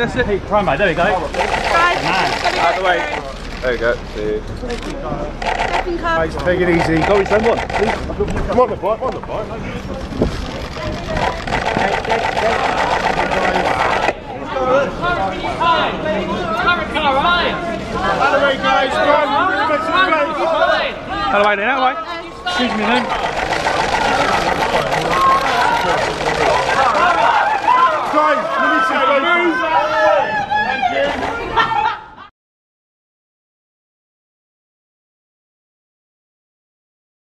That's it. Hey, try mate. There we go. Guys, Out the way. There we go. Two. second cup. Mate, take it easy. Go, it's one. Come on the bike, on the bike. Out of the way that way then, way. Excuse me then. Sorry, let me see.